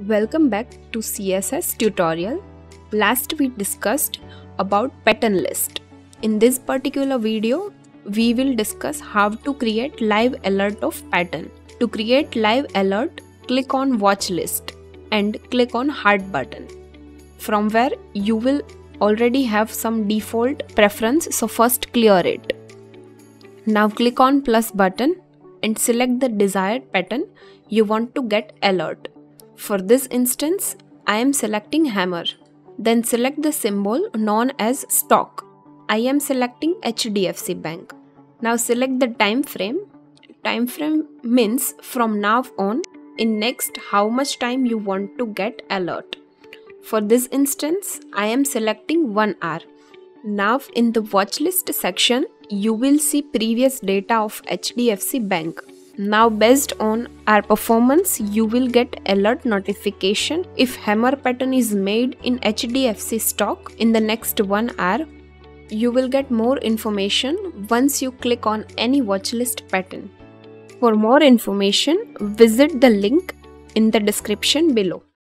Welcome back to CSS tutorial. Last we discussed about pattern list. In this particular video, we will discuss how to create live alert of pattern. To create live alert, click on watch list and click on heart button. From where you will already have some default preference so first clear it. Now click on plus button and select the desired pattern you want to get alert. For this instance, I am selecting hammer. Then select the symbol known as stock. I am selecting HDFC Bank. Now select the time frame. Time frame means from now on in next how much time you want to get alert. For this instance, I am selecting 1 hour. Now in the watch list section, you will see previous data of HDFC Bank. Now based on our performance, you will get alert notification if hammer pattern is made in HDFC stock in the next 1 hour. You will get more information once you click on any watchlist pattern. For more information, visit the link in the description below.